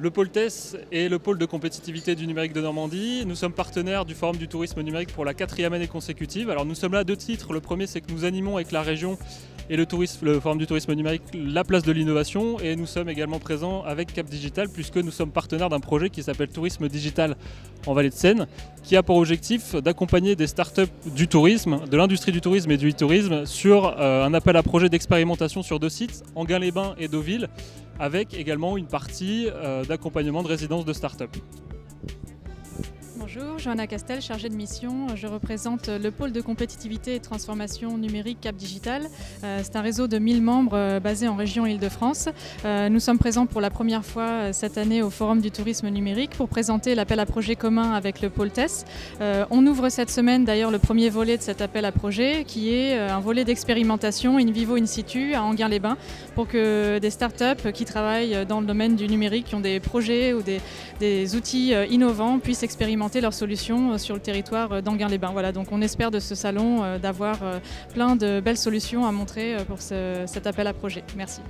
Le pôle TES est le pôle de compétitivité du numérique de Normandie. Nous sommes partenaires du Forum du tourisme numérique pour la quatrième année consécutive. Alors nous sommes là à deux titres. Le premier, c'est que nous animons avec la région et le, Forum du tourisme numérique la place de l'innovation. Et nous sommes également présents avec Cap Digital puisque nous sommes partenaires d'un projet qui s'appelle Tourisme Digital en Vallée de Seine, qui a pour objectif d'accompagner des startups du tourisme, de l'industrie du tourisme et du e-tourisme sur euh, un appel à projet d'expérimentation sur deux sites, Anguin-les-Bains et Deauville, avec également une partie euh, d'accompagnement de résidence de start-up. Bonjour, Johanna Castel, chargée de mission. Je représente le pôle de compétitivité et transformation numérique Cap Digital. Euh, c'est un réseau de 1000 membres euh, basé en région Île-de-France. Euh, nous sommes présents pour la première fois cette année au Forum du tourisme numérique pour présenter l'appel à projet commun avec le pôle TES. On ouvre cette semaine d'ailleurs le premier volet de cet appel à projet qui est un volet d'expérimentation in vivo in situ à Anguin-les-Bains pour que des startups qui travaillent dans le domaine du numérique, qui ont des projets ou des outils innovants puissent expérimenter leurs solutions euh, sur le territoire euh, d'Anguin-les-Bains. Voilà, donc on espère de ce salon euh, d'avoir plein de belles solutions à montrer pour cet appel à projet. Merci.